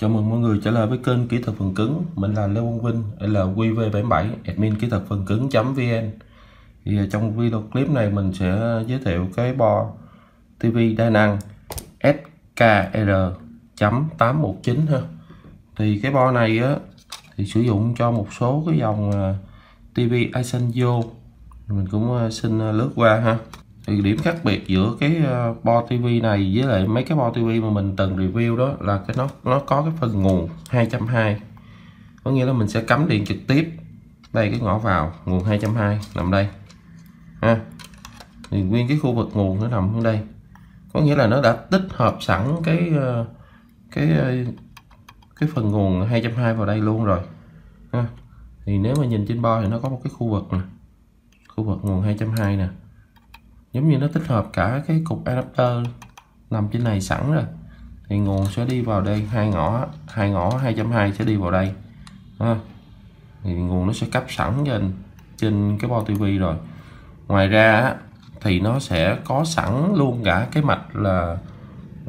Chào mừng mọi người trở lại với kênh Kỹ thuật phần cứng. Mình là Lê Quang Vinh, LQV77, admin kỹ thuật phần cứng.vn. Thì à, trong video clip này mình sẽ giới thiệu cái bo TV đa năng SKR.819 ha. Thì cái bo này á thì sử dụng cho một số cái dòng à, TV Asenjo. Mình cũng à, xin lướt qua ha thì điểm khác biệt giữa cái ờ, bo TV này với lại mấy cái bo TV mà mình từng review đó là cái nó nó có cái phần nguồn 220 có nghĩa là mình sẽ cắm điện trực tiếp đây, cái ngõ vào, nguồn 220 nằm đây, ha. Thì nguyên cái khu vực nguồn nó nằm ở đây. Có nghĩa là nó đã tích hợp sẵn cái ờ, cái ờ, cái phần nguồn 220 vào đây luôn rồi, ha. thì nếu mà nhìn trên bo thì nó có một cái khu vực này khu vực nguồn 220 nè giống như nó tích hợp cả cái cục adapter nằm trên này sẵn rồi. Thì nguồn sẽ đi vào đây hai ngõ hai ngõ 2.2 sẽ đi vào đây. Ha. thì nguồn nó sẽ cấp sẵn trên trên cái bo tivi rồi. Ngoài ra thì nó sẽ có sẵn luôn cả cái mạch là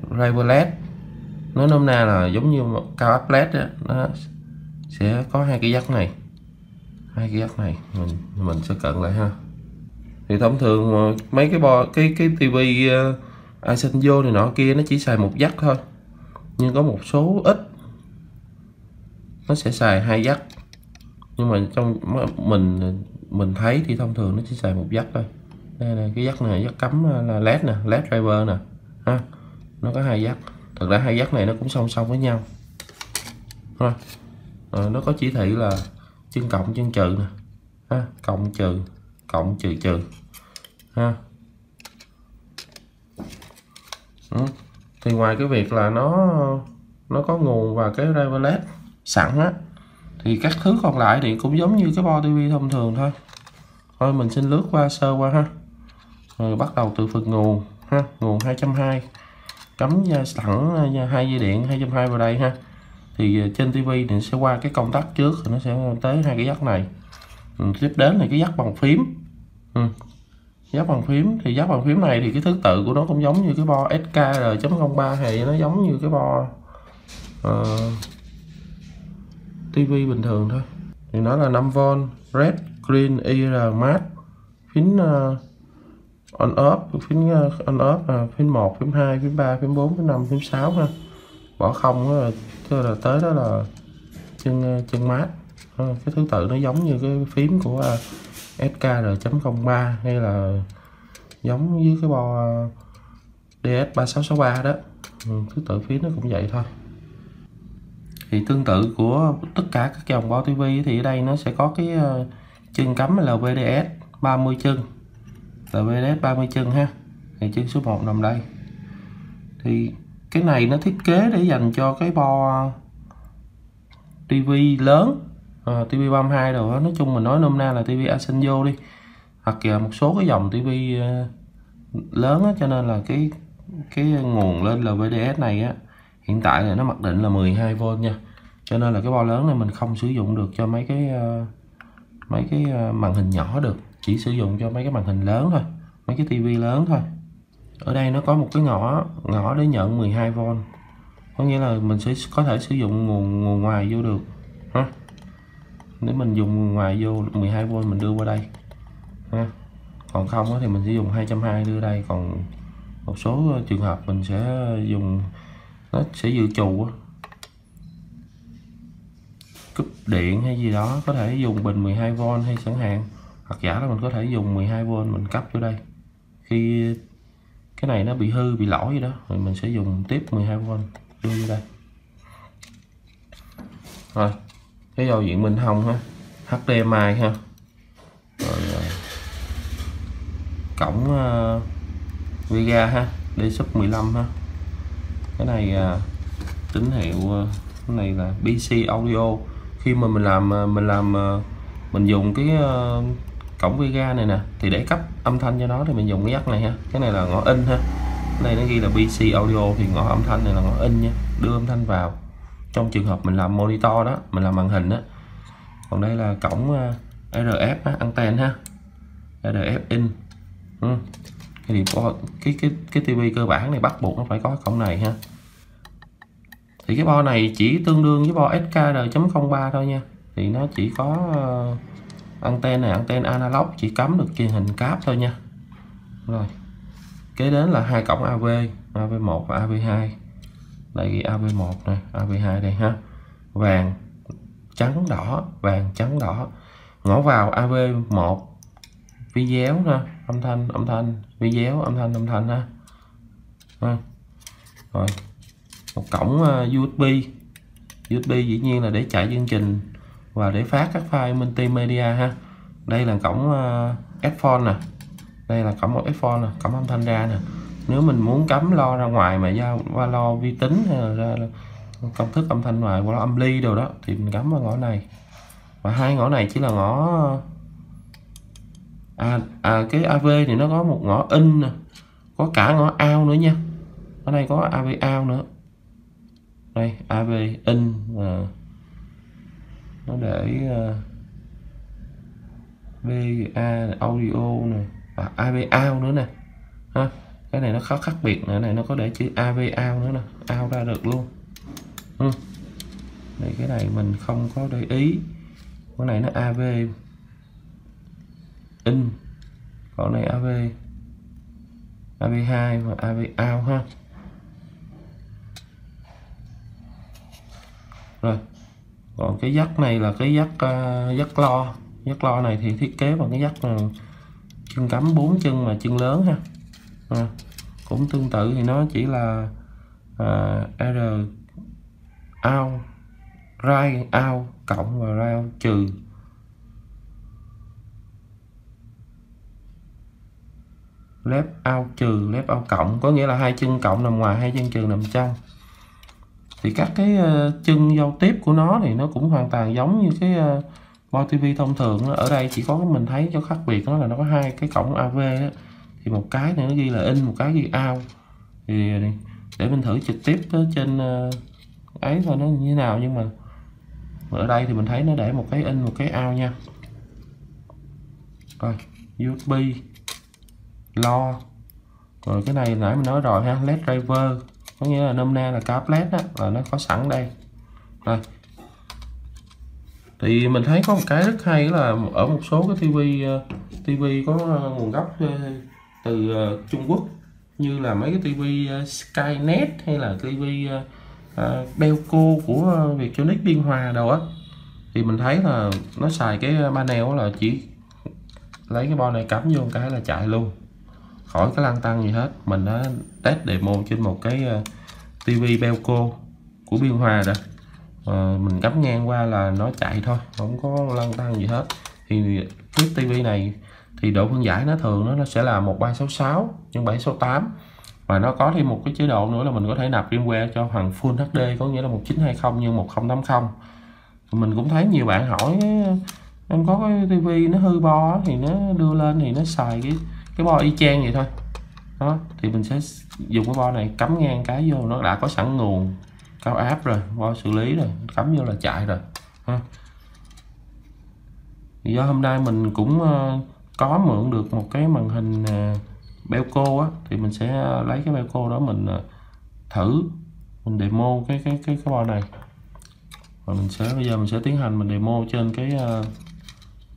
driver led. Nó nôm na là giống như một cao áp led đó, nó sẽ có hai cái dắt này. Hai cái dắt này mình mình sẽ cận lại ha thì thông thường mấy cái bo cái cái tivi ờ, uh, Asenjo này nọ kia nó chỉ xài một dắt thôi. Nhưng có một số ít nó sẽ xài hai dắt nhưng mà trong mình mình thấy thì thông thường nó chỉ xài một dắt thôi. Đây là cái dắt này dắt cắm ờ, là led nè led driver nè ha nó có hai dắt thật ra hai dắt này nó cũng song song với nhau. Ha à, ờ, nó có chỉ thị là chân cộng chân trừ nè ha cộng trừ cộng trừ trừ ha. Ừ. thì ngoài cái việc là nó nó có nguồn và cái driverless led sẵn á thì các thứ còn lại thì cũng giống như cái bo tivi thông thường thôi. Thôi mình xin lướt qua sơ qua ha. Rồi bắt đầu từ phần nguồn ha nguồn 220 cắm sẵn hai dây điện 220 vào đây ha. Thì à, trên tivi thì sẽ qua cái công tắc trước nó sẽ tới hai cái dắt này. Ừ, tiếp đến là cái dắt bằng phím. Ừ giáp bàn phím thì giáp bàn phím này thì cái thứ tự của nó cũng giống như cái bo SKR.03 thì nó giống như cái bo ờ, uh, TV bình thường thôi. Thì nó là 5V red green IR mat phím uh, on off phím uh, on off uh, phím 1 phím 2 phím 3 phím 4 phím 5 phím 6 ha. Bỏ không là, là tới đó là chân chân mát cái thứ tự nó giống như cái phím của uh, SKR.03 hay là giống với cái bo DS3663 đó. Ừ, thứ tự phí nó cũng vậy thôi. Thì tương tự của tất cả các dòng bo TV thì ở đây nó sẽ có cái ờ, chân cắm LVDS 30 chân. LVDS 30 chân ha. Thì chân số 1 nằm đây. Thì cái này nó thiết kế để dành cho cái bo TV lớn à, ờ, TV 32 rồi đó. nói chung mình nói nôm na là TV Asenjo đi. Hoặc là một số cái dòng TV ờ, lớn á, cho nên là cái cái nguồn lên LVDS này á hiện tại là nó mặc định là 12V nha. Cho nên là cái bo lớn này mình không sử dụng được cho mấy cái ờ, mấy cái ờ, màn hình nhỏ được. Chỉ sử dụng cho mấy cái màn hình lớn thôi mấy cái tivi lớn thôi. Ở đây nó có một cái ngõ ngõ để nhận 12V có nghĩa là mình sẽ có thể sử dụng nguồn nguồn ngoài vô được. Ha nếu mình dùng ngoài vô 12V mình đưa qua đây, ha. còn không thì mình sẽ dùng 220 đưa đây. Còn một số ờ, trường hợp mình sẽ dùng, nó sẽ dự trù cúp điện hay gì đó, có thể dùng bình 12V hay chẳng hạn. Hoặc giả là mình có thể dùng 12V mình cấp vô đây. Khi cái này nó bị hư, bị lỗi gì đó, thì mình sẽ dùng tiếp 12V đưa vô đây. Rồi cái giao diện bên hông ha. HDMI ha. Rồi à, cổng uh, Vega ha. D sub 15 ha. Cái này uh, tín hiệu uh, cái này là PC audio. Khi mà mình làm uh, mình làm uh, mình dùng cái uh, cổng Vega này nè thì để cấp âm thanh cho nó thì mình dùng cái dắt này ha. Cái này là ngõ in ha. Cái này nó ghi là PC audio thì ngõ âm thanh này là ngõ in nha. Đưa âm thanh vào trong trường hợp mình làm monitor đó mình làm màn hình đó còn đây là cổng ờ, RF á, anten ha. RF in. Ừ. thì có cái cái cái TV cơ bản này bắt buộc nó phải có cổng này ha. Thì cái bo này chỉ tương đương với bo SKR.03 thôi nha. Thì nó chỉ có ờ, anten này anten analog chỉ cắm được truyền hình cáp thôi nha. Rồi kế đến là hai cổng AV AV1 và AV2 đây ghi AV1 này AV2 đây ha. Vàng trắng đỏ vàng trắng đỏ. Ngõ vào AV1 video nè âm thanh âm thanh. Vi déo âm thanh âm thanh ha. Ha. rồi một cổng ờ, USB USB dĩ nhiên là để chạy chương trình và để phát các file multimedia ha. Đây là cổng ờ, uh, headphone nè. Đây là cổng một headphone nè cổng âm thanh ra nè nếu mình muốn cắm lo ra ngoài mà ra qua lo vi tính hay là ra công thức âm thanh ngoài qua lo âm ly đồ đó thì mình cắm vào ngõ này. Và hai ngõ này chỉ là ngõ à, à cái AV thì nó có một ngõ in nè có cả ngõ out nữa nha. Ở đây có AV out nữa. Đây AV in à, nó để à, uh, VA audio này và AV out nữa nè ha cái này nó khó khác biệt nữa này nó có để chữ AV out nữa nè out ra được luôn. Ừ. đây cái này mình không có để ý. Cái này nó AV in. Còn này AV AV2 và AV out ha. Rồi. Còn cái dắt này là cái dắt uh, dắt lo. Dắt lo này thì thiết kế bằng cái dắt uh, ờ, chân cắm bốn chân mà chân lớn ha à, cũng tương tự thì nó chỉ là à, R out right out cộng và right out trừ. Lép out trừ lép out cộng có nghĩa là hai chân cộng nằm ngoài hai chân trừ nằm trong. Thì các cái uh, chân giao tiếp của nó thì nó cũng hoàn toàn giống như cái uh, bo TV thông thường ở đây chỉ có mình thấy cho khác biệt đó là nó có hai cái cổng AV đó thì một cái này nó ghi là in một cái ghi out. Thì ờ, để mình thử trực tiếp trên ờ, ấy thôi nó như thế nào. Nhưng mà ở đây thì mình thấy nó để một cái in, một cái out nha. Rồi USB lo. Rồi cái này nãy mình nói rồi ha led driver có nghĩa là nôm na là cáp led đó là nó có sẵn đây. Rồi. Thì mình thấy có một cái rất hay là ở một số cái tivi ờ, tivi có nguồn gốc từ ờ, Trung Quốc như là mấy cái tivi ờ, Skynet hay là tivi ờ, ờ, Belco của Viettronic Biên Hòa đâu á. Thì mình thấy là nó xài cái panel là chỉ lấy cái bo này cắm vô cái là chạy luôn khỏi cái lăn tăng gì hết. Mình đã test demo trên một cái uh, tivi Belco của Biên Hòa rồi à, mình cắm ngang qua là nó chạy thôi không có lăn tăng gì hết. Thì cái tivi này thì độ phân giải nó thường nó, sẽ là 1366 nhân 768 và nó có thêm một cái chế độ nữa là mình có thể nạp firmware cho hàng Full HD có nghĩa là 1920 nhân 1080 mình cũng thấy nhiều bạn hỏi em có cái tivi nó hư bo thì nó đưa lên thì nó xài cái cái bo y chang vậy thôi. Đó thì mình sẽ dùng cái bo này cắm ngang cái vô nó đã có sẵn nguồn cao áp rồi bo xử lý rồi cắm vô là chạy rồi. Ha. Do hôm nay mình cũng ờ, có mượn được một cái màn hình à, ờ, Belco á thì mình sẽ lấy cái Belco đó mình à, thử mình demo cái cái cái cái bo này. Và mình sẽ bây giờ mình sẽ tiến hành mình demo trên cái à, uh,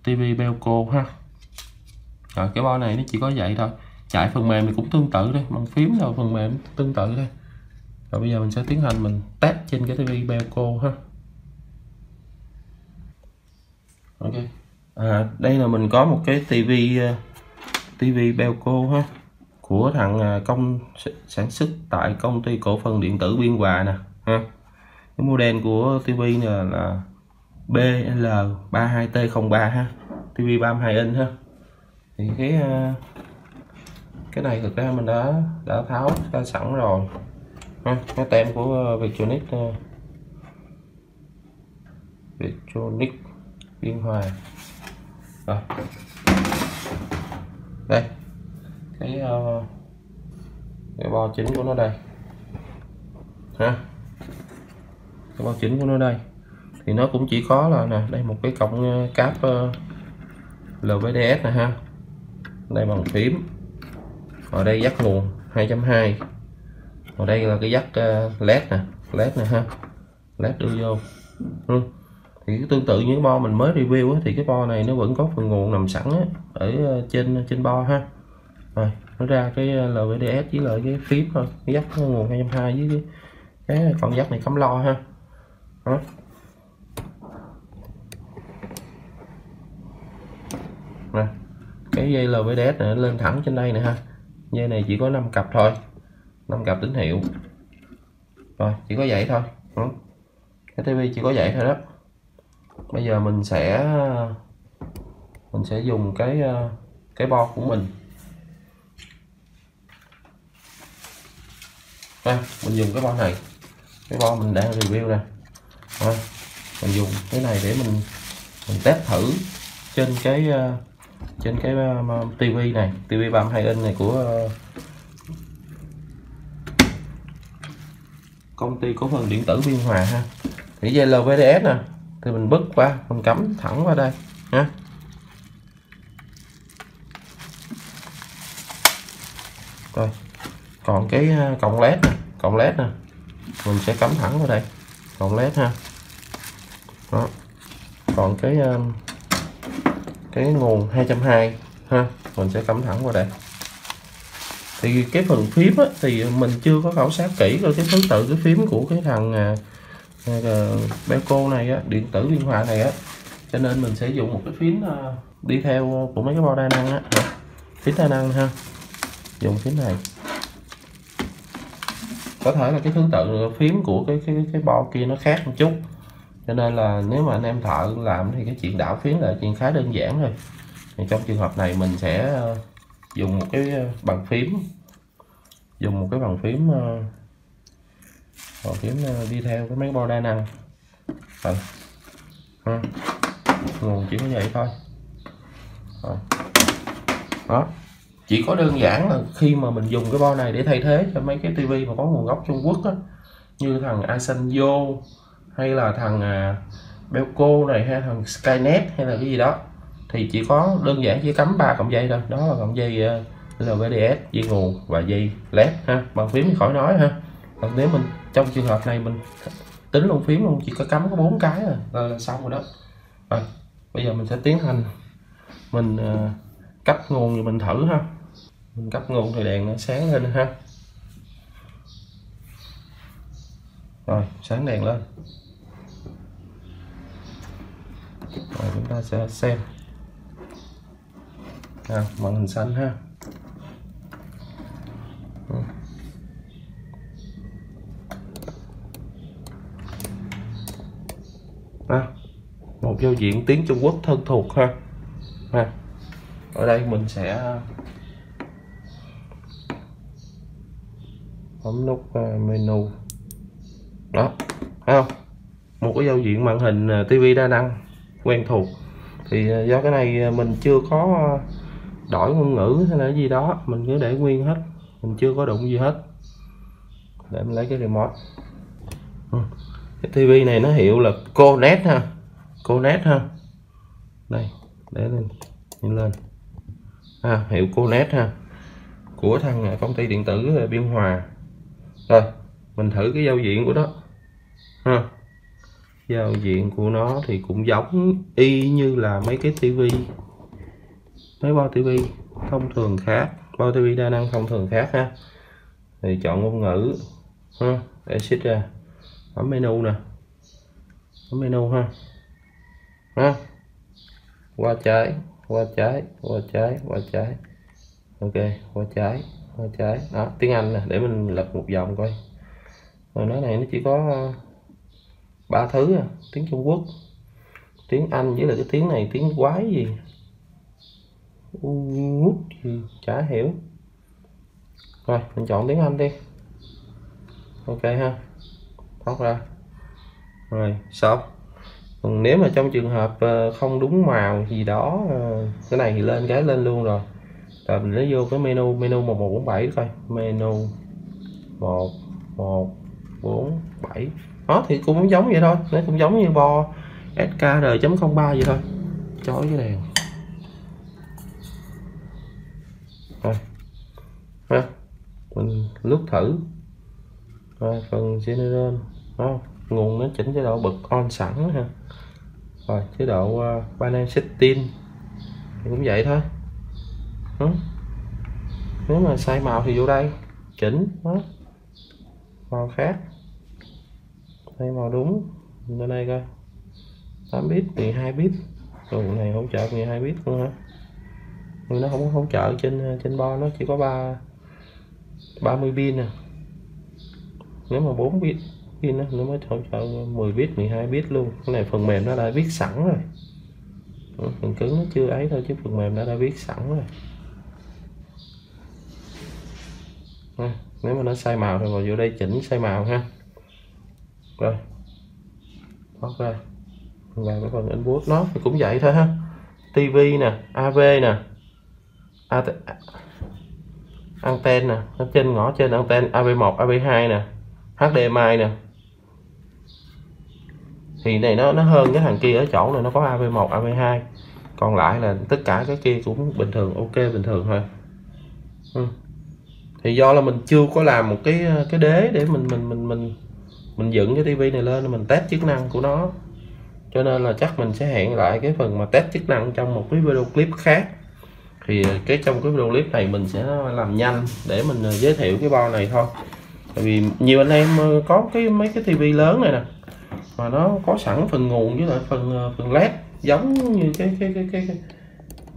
TV Belco ha. Rồi cái bo này nó chỉ có vậy thôi. Chạy phần mềm thì cũng tương tự đây bằng phím rồi phần mềm tương tự đây. Rồi bây giờ mình sẽ tiến hành mình test trên cái TV Belco ha. Ok à, đây là mình có một cái tivi ờ, tivi Belco ha của thằng à, công sản xuất tại công ty cổ phần điện tử Biên Hòa nè ha. Cái model của tivi này là BL32T03 ha tivi 32 inch ha. Thì cái ờ, cái này thực ra mình đã đã tháo ra sẵn rồi ha, cái tem của ờ, uh, Viettronic Biên Hòa rồi đây. Cái uh, cái bo chính của nó đây. Ha cái bo chính của nó đây. Thì nó cũng chỉ có là nè đây một cái cổng ờ, cáp uh, LVDS nè ha. Đây bằng phím. Ở đây dắt nguồn 2.2 ở đây là cái dắt uh, led nè. Led nè ha. Led đưa vô. Ừ thì tương tự như cái bo mình mới review ấy, thì cái bo này nó vẫn có phần nguồn nằm sẵn ấy, ở ờ, trên trên bo ha. Rồi nó ra cái ờ, LVDS với lại cái phím thôi cái dắt nguồn 220 với cái, cái con dắt này cắm lo ha. Đó. Nè cái dây LVDS này lên thẳng trên đây nè ha. Dây này chỉ có 5 cặp thôi 5 cặp tín hiệu. Rồi chỉ có vậy thôi. Ừ. cái TV chỉ có vậy thôi đó bây giờ mình sẽ mình sẽ dùng cái ờ, cái bo của mình. Đây mình dùng cái bo này. Cái bo mình đang review nè rồi, mình dùng cái này để mình mình test thử trên cái ờ, trên cái ờ, tivi này tivi 32 inch này của công ty cổ phần điện tử Biên Hòa ha. Thì dây LVDS nè thì mình bứt qua mình cắm thẳng qua đây nha. Rồi còn cái à, cọng led nè cọng led nè mình sẽ cắm thẳng vào đây cọng led ha. Đó. Còn cái à, cái nguồn 220 ha mình sẽ cắm thẳng vào đây. Thì cái phần phím á, thì mình chưa có khảo sát kỹ coi cái thứ tự cái phím của cái thằng à, à, Belco này á, điện tử biên hòa này á cho nên mình sẽ dùng một cái phím ờ, đi theo của mấy cái bao đa năng á. Phím đa năng ha. Dùng phím này. Có thể là cái thứ tự ờ, phím của cái cái cái bo kia nó khác một chút. Cho nên là nếu mà anh em thợ làm thì cái chuyện đảo phím là chuyện khá đơn giản thôi thì trong trường hợp này mình sẽ ờ, dùng một cái bàn phím. Dùng một cái bàn phím ờ, bàn phím đi theo cái máy bo đa năng. Rồi nguồn chỉ có vậy thôi. Rồi. đó. Chỉ có đơn giản là khi mà mình dùng cái bo này để thay thế cho mấy cái tivi mà có nguồn gốc Trung Quốc á, như thằng Asanjo hay là thằng à, Belco này hay thằng Skynet hay là cái gì đó thì chỉ có đơn giản chỉ cắm ba cọng dây thôi. Đó là cọng dây ờ, LVDS dây nguồn và dây led ha. Bằng phím thì khỏi nói ha còn nếu mình trong trường hợp này mình tính luôn phím luôn chỉ có cắm có bốn cái rồi là, là xong rồi đó. Rồi bây giờ mình sẽ tiến hành. Mình ờ, uh, cấp nguồn thì mình thử ha. Mình cấp nguồn thì đèn nó sáng lên ha. Rồi sáng đèn lên. Rồi chúng ta sẽ xem. À, màn hình xanh ha ừ. à, một giao diện tiếng Trung Quốc thân thuộc ha. Ha. Ở đây mình sẽ, bấm nút à, menu. Đó, thấy không? Một cái giao diện màn hình à, TV đa năng, quen thuộc. Thì à, do cái này mình chưa có đổi ngôn ngữ hay là gì đó, mình cứ để nguyên hết. Mình chưa có đụng gì hết. Để mình lấy cái remote. Ừ. cái tivi này nó hiệu là Conet ha. Conet ha. Đây để lên nhìn lên. À, hiệu Conet ha. Của thằng à, công ty điện tử à, Biên Hòa. Rồi mình thử cái giao diện của nó ha. Giao diện của nó thì cũng giống y như là mấy cái tivi mấy bao tivi thông thường khác bao tivi đa năng thông thường khác ha. Thì chọn ngôn ngữ ha để xích ra. Bấm menu nè. Bấm menu ha ha qua trái qua trái qua trái qua trái. Ok, qua trái qua trái. Đó, tiếng anh nè, để mình lật một vòng coi. Rồi nói này nó chỉ có ờ, ba thứ à. tiếng trung quốc, tiếng anh với là cái tiếng này, tiếng quái gì? Ngút gì? Chả hiểu. Rồi, mình chọn tiếng Anh đi. Ok ha, thoát ra. Rồi xong còn nếu mà trong trường hợp ờ, không đúng màu gì đó ờ, cái này thì lên cái lên luôn rồi. Rồi mình lấy vô cái menu menu 1147 coi. Menu 1147 đó thì cũng giống vậy thôi. Nó cũng giống như bo skr.03 vậy thôi. Chói cái đèn. Rồi, ha mình lúc thử. Rồi phần general. Không? Nguồn nó chỉnh chế độ bật on sẵn ha. Rồi chế độ ờ, uh, panel setting thì cũng vậy thôi. Ừ. nếu mà sai màu thì vô đây chỉnh đó. Màu khác. Đây màu đúng. Lên đây coi. 8 bit 12 bit. Rồi này hỗ trợ 12 bit luôn hả? Nhưng nó không hỗ trợ trên ờ, trên bo nó chỉ có 3 30 pin nè nếu mà 4 bit pin nó mới hỗ trợ 10 bit 12 bit luôn. Cái này phần mềm nó đã viết sẵn rồi. Phần cứng nó chưa ấy thôi chứ phần mềm nó đã viết sẵn rồi. À, nếu mà nó sai màu thì vào vô đây chỉnh sai màu ha. Rồi. Thoát ra và cái phần input nó thì cũng vậy thôi ha. TV nè AV nè. AT anten nè nó trên ngõ trên anten AV1 AV2 nè. HDMI nè thì này, nó nó hơn cái thằng kia ở chỗ này, nó có AV1 AV2 còn lại là tất cả cái kia cũng bình thường, ok, bình thường thôi. Ừ. thì do là mình chưa có làm một cái cái đế để mình mình mình mình mình dựng cái tivi này lên, mình test chức năng của nó. Cho nên là chắc mình sẽ hẹn lại cái phần mà test chức năng trong một cái video clip khác. Thì cái trong cái video clip này mình sẽ làm nhanh để mình ờ, giới thiệu cái bo này thôi. Tại vì nhiều anh em ờ, có cái, mấy cái tivi lớn này nè mà nó có sẵn phần nguồn với lại phần ờ, phần led giống như cái cái cái cái cái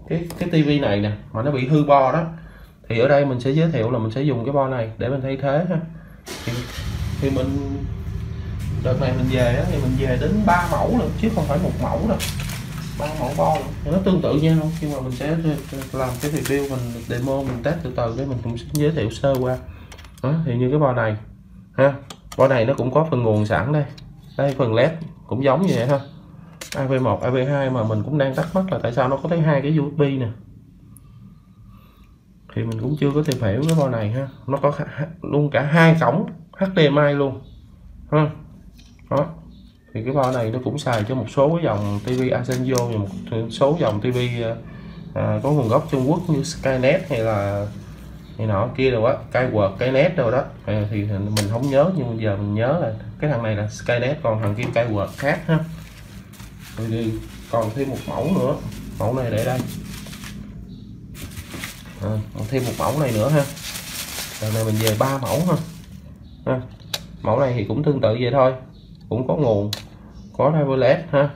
cái, cái tivi này nè mà nó bị hư bo đó. Thì ở đây mình sẽ giới thiệu là mình sẽ dùng cái bo này để mình thay thế ha. Thì, thì mình đợt này mình về á, thì mình về đến ba mẫu rồi chứ không phải một mẫu đâu. Ba mẫu bo luôn. nó tương tự nhau nhưng mà mình sẽ ờ, làm cái review mình demo mình test từ từ để mình cũng sẽ giới thiệu sơ qua. Đó, thì như cái bo này ha bo này nó cũng có phần nguồn sẵn đây đây phần led cũng giống như vậy ha. AV1 AV2 mà mình cũng đang thắc mắc là tại sao nó có tới hai cái USB nè. Thì mình cũng chưa có tìm hiểu cái bo này ha. Nó có luôn cả hai cổng HDMI luôn. Ha. Đó. Thì cái bo này nó cũng xài cho một số cái dòng TV Asenjo và một số dòng TV à, có nguồn gốc Trung Quốc như Skynet hay là này nọ kia rồi á cây Skynet cái đâu đó. À, thì mình không nhớ nhưng bây giờ mình nhớ là cái thằng này là Skynet còn thằng kia Skyward khác ha. Rồi thì còn thêm một mẫu nữa. Mẫu này để đây. À, còn thêm một mẫu này nữa ha. Lần này mình về ba mẫu ha. Ha mẫu này thì cũng tương tự vậy thôi. Cũng có nguồn có driver led ha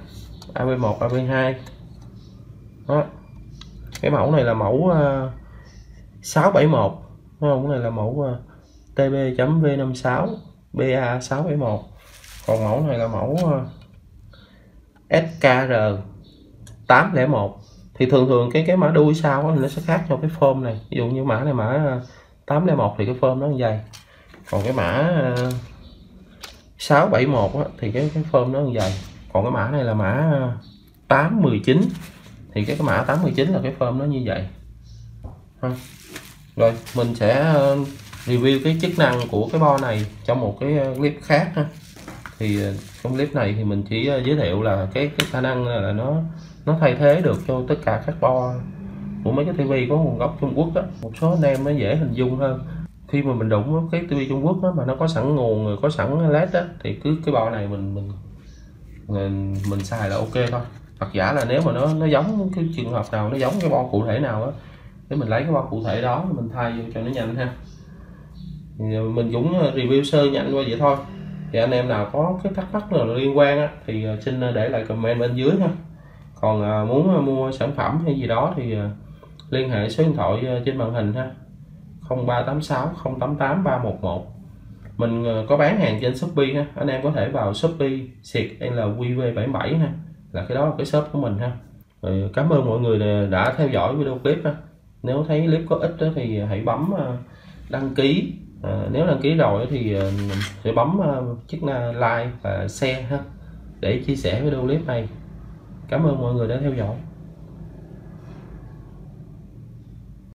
AB1 AB2 đó. Cái mẫu này là mẫu uh, 671 không này là mẫu à, uh, TB.V56 BA671 còn mẫu này là mẫu ờ, SKR 801 thì thường thường cái cái mã đuôi sau thì nó sẽ khác cho cái form này. Ví dụ như mã này mã ờ, 801 thì cái form nó dày còn cái mã ờ, 671 á, thì cái cái form nó dày còn cái mã này là mã 819 thì cái, cái mã 819 là cái form nó như vậy. Ha. rồi mình sẽ review cái chức năng của cái bo này trong một cái uh, clip khác ha. Thì uh, trong clip này thì mình chỉ uh, giới thiệu là cái cái khả năng là nó nó thay thế được cho tất cả các bo của mấy cái tivi có nguồn gốc Trung Quốc á. Một số anh em nó dễ hình dung hơn. Khi mà mình đụng cái tivi Trung Quốc đó, mà nó có sẵn nguồn rồi có sẵn led á thì cứ cái bo này mình mình mình, mình xài là ok thôi. Hoặc giả là nếu mà nó nó giống cái trường hợp nào nó giống cái bo cụ thể nào á để mình lấy cái bo cụ thể đó mình thay vô cho nó nhanh ha mình cũng ờ, review sơ nhanh qua vậy thôi. Thì anh em nào có cái thắc mắc nào liên quan á, thì ờ, xin ờ, để lại comment bên dưới ha còn muốn mua sản phẩm hay gì đó thì liên hệ số điện thoại trên màn hình ha. 0386 088 311 mình có bán hàng trên Shopee ha. Anh em có thể vào Shopee siệt LQV77 ha. Là cái đó là cái shop của mình ha. Rồi cảm ơn mọi người đã theo dõi video clip ha. Nếu thấy clip có ích đó thì hãy bấm đăng ký à, nếu đăng ký rồi thì ờ, mình sẽ bấm ờ, chức năng like và share ha để chia sẻ video clip này cảm ơn mọi người đã theo dõi.